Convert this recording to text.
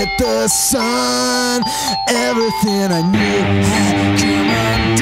hit the sun. Everything I knew had come undone.